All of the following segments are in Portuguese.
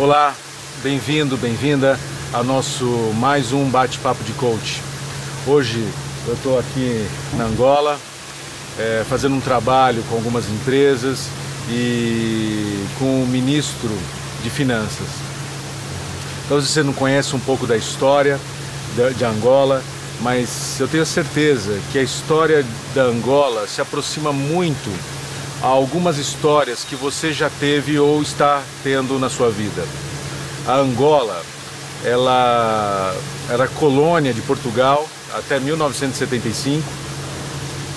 Olá, bem-vindo, bem-vinda ao nosso mais um bate-papo de coach. Hoje eu estou aqui na Angola, é, fazendo um trabalho com algumas empresas e com o ministro de Finanças. Então, se você não conhece um pouco da história de Angola, mas eu tenho certeza que a história da Angola se aproxima muito algumas histórias que você já teve ou está tendo na sua vida. A Angola, ela era colônia de Portugal até 1975.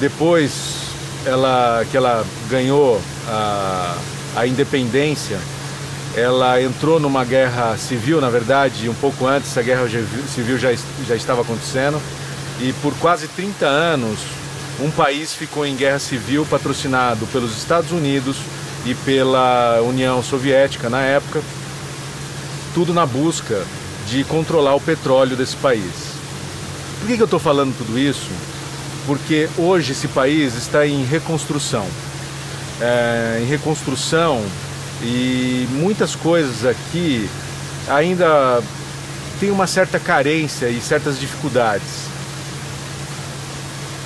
Depois ela, que ela ganhou a, a independência, ela entrou numa guerra civil, na verdade, um pouco antes a guerra civil já, já estava acontecendo, e por quase 30 anos um país ficou em guerra civil patrocinado pelos Estados Unidos e pela União Soviética na época, tudo na busca de controlar o petróleo desse país. Por que, eu estou falando tudo isso? Porque hoje esse país está em reconstrução. É, em reconstrução e muitas coisas aqui ainda tem uma certa carência e certas dificuldades.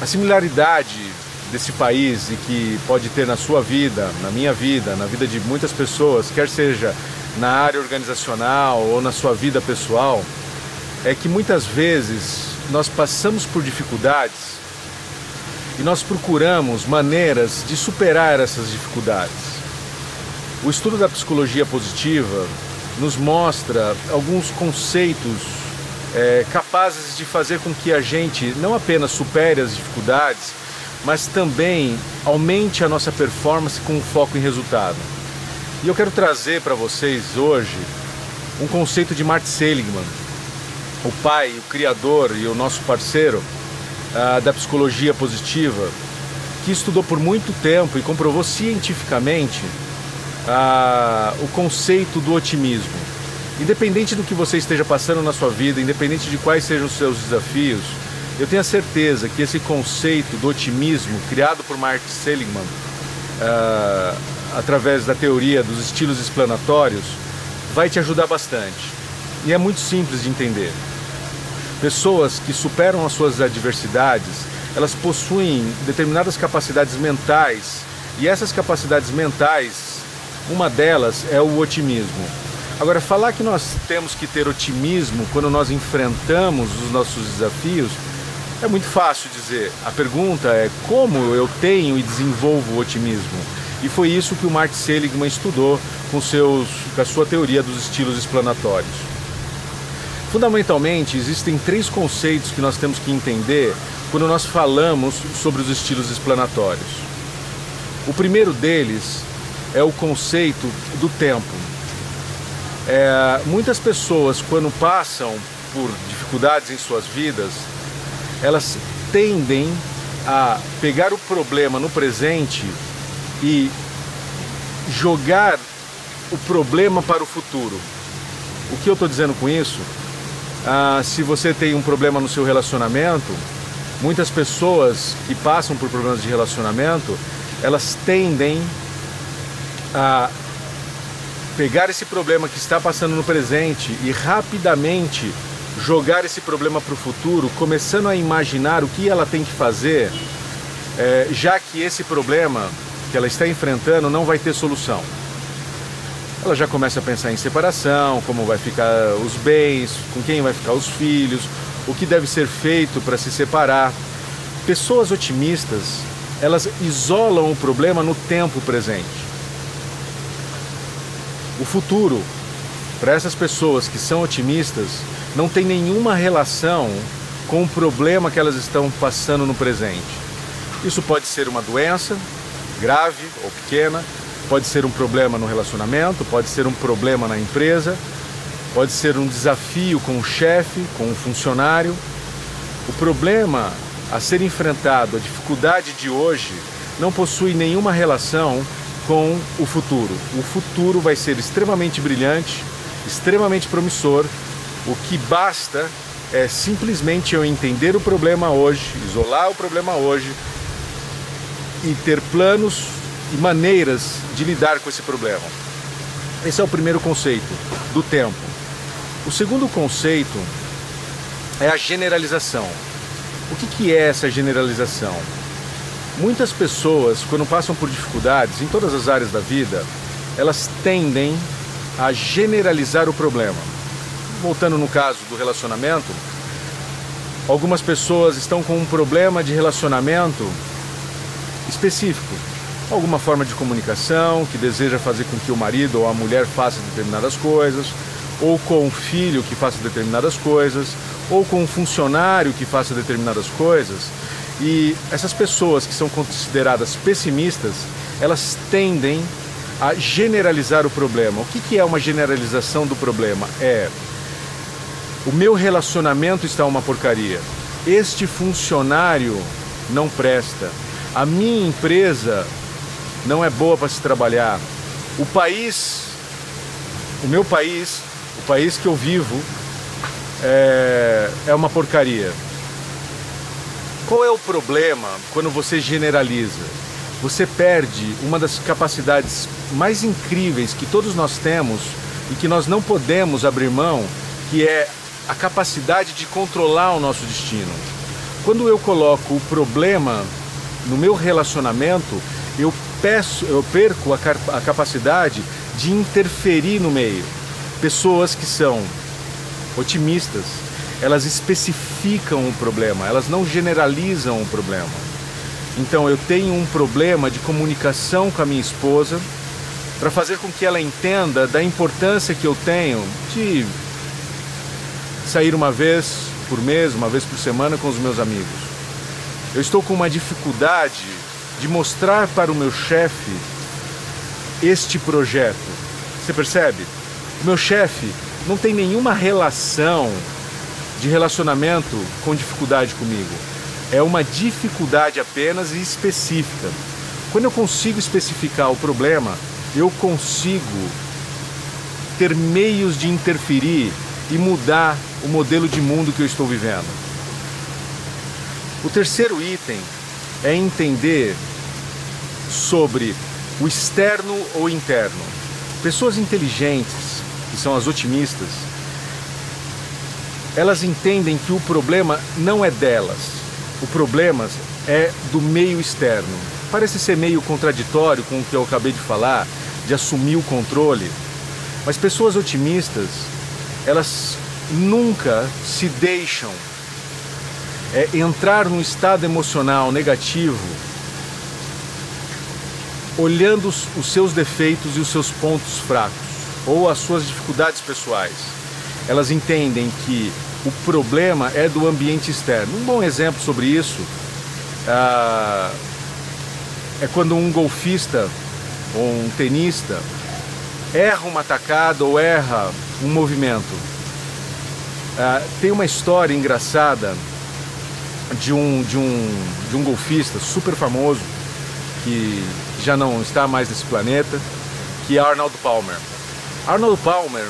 A similaridade desse país e que pode ter na sua vida, na minha vida, na vida de muitas pessoas, quer seja na área organizacional ou na sua vida pessoal, é que muitas vezes nós passamos por dificuldades e nós procuramos maneiras de superar essas dificuldades. O estudo da psicologia positiva nos mostra alguns conceitos é, capazes de fazer com que a gente não apenas supere as dificuldades, mas também aumente a nossa performance com foco em resultado. E eu quero trazer para vocês hoje um conceito de Mart Seligman, o pai, o criador e o nosso parceiro uh, da psicologia positiva, que estudou por muito tempo e comprovou cientificamente uh, o conceito do otimismo. Independente do que você esteja passando na sua vida, independente de quais sejam os seus desafios, eu tenho a certeza que esse conceito do otimismo, criado por Mark Seligman, uh, através da teoria dos estilos explanatórios, vai te ajudar bastante. E é muito simples de entender. Pessoas que superam as suas adversidades, elas possuem determinadas capacidades mentais, e essas capacidades mentais, uma delas é o otimismo. Agora, falar que nós temos que ter otimismo quando nós enfrentamos os nossos desafios é muito fácil dizer. A pergunta é como eu tenho e desenvolvo o otimismo. E foi isso que o Mark Seligman estudou com, seus, com a sua teoria dos estilos explanatórios. Fundamentalmente, existem três conceitos que nós temos que entender quando nós falamos sobre os estilos explanatórios. O primeiro deles é o conceito do tempo. É, muitas pessoas, quando passam por dificuldades em suas vidas, elas tendem a pegar o problema no presente e jogar o problema para o futuro. O que eu estou dizendo com isso? Ah, se você tem um problema no seu relacionamento, muitas pessoas que passam por problemas de relacionamento, elas tendem a pegar esse problema que está passando no presente e rapidamente jogar esse problema para o futuro, começando a imaginar o que ela tem que fazer, é, já que esse problema que ela está enfrentando não vai ter solução. Ela já começa a pensar em separação, como vai ficar os bens, com quem vai ficar os filhos, o que deve ser feito para se separar. Pessoas otimistas, elas isolam o problema no tempo presente. O futuro, para essas pessoas que são otimistas, não tem nenhuma relação com o problema que elas estão passando no presente. Isso pode ser uma doença grave ou pequena, pode ser um problema no relacionamento, pode ser um problema na empresa, pode ser um desafio com o chefe, com o funcionário. O problema a ser enfrentado, a dificuldade de hoje, não possui nenhuma relação com o futuro. O futuro vai ser extremamente brilhante, extremamente promissor. O que basta é simplesmente eu entender o problema hoje, isolar o problema hoje e ter planos e maneiras de lidar com esse problema. Esse é o primeiro conceito do tempo. O segundo conceito é a generalização. O que, que é essa generalização? Muitas pessoas, quando passam por dificuldades em todas as áreas da vida, elas tendem a generalizar o problema. Voltando no caso do relacionamento, algumas pessoas estão com um problema de relacionamento específico, alguma forma de comunicação que deseja fazer com que o marido ou a mulher faça determinadas coisas, ou com o filho que faça determinadas coisas, ou com um funcionário que faça determinadas coisas. E essas pessoas que são consideradas pessimistas, elas tendem a generalizar o problema. O que, é uma generalização do problema? É o meu relacionamento está uma porcaria. Este funcionário não presta. A minha empresa não é boa para se trabalhar. O país, o meu país, o país que eu vivo, é, é uma porcaria. Qual é o problema quando você generaliza? Você perde uma das capacidades mais incríveis que todos nós temos e que nós não podemos abrir mão, que é a capacidade de controlar o nosso destino. Quando eu coloco o problema no meu relacionamento, eu peço, eu perco a, a capacidade de interferir no meio. Pessoas que são otimistas, elas especificam o problema, elas não generalizam o problema. Então eu tenho um problema de comunicação com a minha esposa para fazer com que ela entenda da importância que eu tenho de sair uma vez por mês, uma vez por semana com os meus amigos. Eu estou com uma dificuldade de mostrar para o meu chefe este projeto. Você percebe? O meu chefe não tem nenhuma relação de relacionamento com dificuldade comigo. É uma dificuldade apenas e específica. Quando eu consigo especificar o problema, eu consigo ter meios de interferir e mudar o modelo de mundo que eu estou vivendo. O terceiro item é entender sobre o externo ou interno. Pessoas inteligentes, que são as otimistas, elas entendem que o problema não é delas, o problema é do meio externo. Parece ser meio contraditório com o que eu acabei de falar, de assumir o controle, mas pessoas otimistas, elas nunca se deixam é, entrar num estado emocional negativo olhando os, os seus defeitos e os seus pontos fracos ou as suas dificuldades pessoais. Elas entendem que o problema é do ambiente externo. Um bom exemplo sobre isso ah, é quando um golfista ou um tenista erra uma tacada ou erra um movimento. Ah, tem uma história engraçada de um, de, um, de um golfista super famoso que já não está mais nesse planeta, que é Arnold Palmer. Arnold Palmer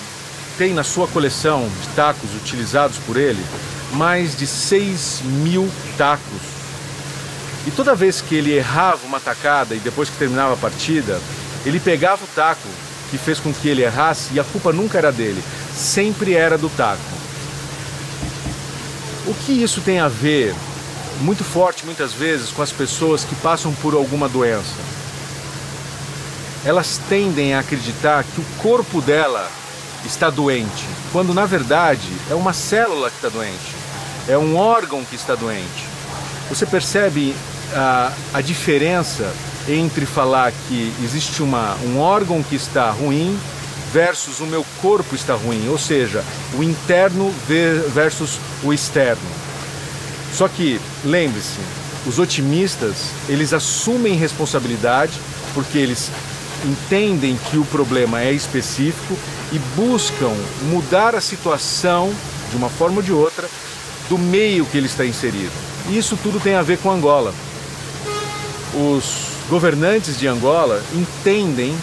tem na sua coleção de tacos utilizados por ele mais de 6 mil tacos. E toda vez que ele errava uma tacada e depois que terminava a partida, ele pegava o taco que fez com que ele errasse e a culpa nunca era dele, sempre era do taco. O que isso tem a ver, muito forte muitas vezes, com as pessoas que passam por alguma doença? Elas tendem a acreditar que o corpo dela está doente, quando na verdade é uma célula que está doente, é um órgão que está doente. Você percebe a, a diferença entre falar que existe uma, um órgão que está ruim versus o meu corpo está ruim, ou seja, o interno versus o externo. Só que lembre-se, os otimistas eles assumem responsabilidade porque eles entendem que o problema é específico e buscam mudar a situação de uma forma ou de outra do meio que ele está inserido. E isso tudo tem a ver com Angola. Os governantes de Angola entendem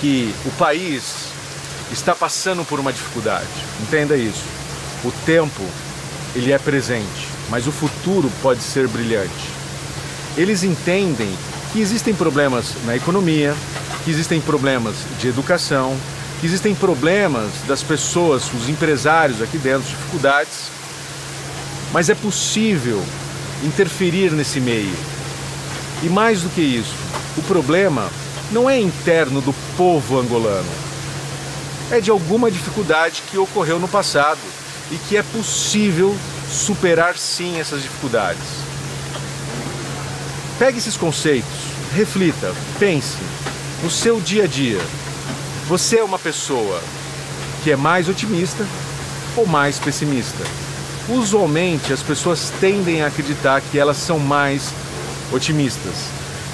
que o país está passando por uma dificuldade. Entenda isso. O tempo ele é presente, mas o futuro pode ser brilhante. Eles entendem que existem problemas na economia, que existem problemas de educação, que existem problemas das pessoas, os empresários aqui dentro, dificuldades, mas é possível interferir nesse meio. E mais do que isso, o problema não é interno do povo angolano, é de alguma dificuldade que ocorreu no passado e que é possível superar sim essas dificuldades. Pegue esses conceitos, reflita, pense no seu dia a dia. Você é uma pessoa que é mais otimista ou mais pessimista? Usualmente as pessoas tendem a acreditar que elas são mais otimistas.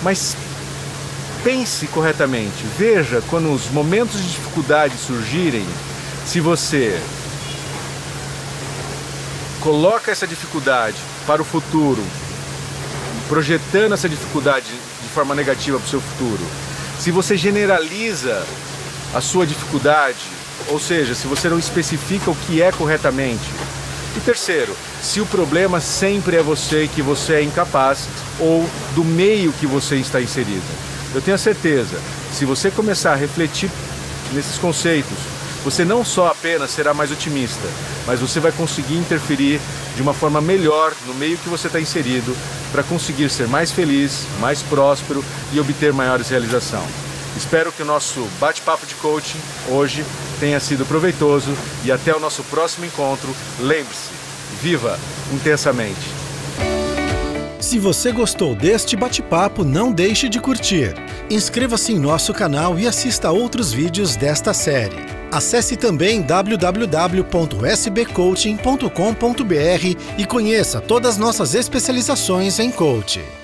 Mas pense corretamente, veja quando os momentos de dificuldade surgirem, se você coloca essa dificuldade para o futuro, projetando essa dificuldade de forma negativa para o seu futuro, se você generaliza a sua dificuldade, ou seja, se você não especifica o que é corretamente. E terceiro, se o problema sempre é você que você é incapaz ou do meio que você está inserido. Eu tenho a certeza, se você começar a refletir nesses conceitos, você não só apenas será mais otimista, mas você vai conseguir interferir de uma forma melhor no meio que você está inserido para conseguir ser mais feliz, mais próspero e obter maiores realização. Espero que o nosso bate-papo de coaching hoje tenha sido proveitoso e até o nosso próximo encontro. Lembre-se, viva intensamente. Se você gostou deste bate-papo, não deixe de curtir. Inscreva-se em nosso canal e assista outros vídeos desta série. Acesse também www.sbcoaching.com.br e conheça todas nossas especializações em coaching.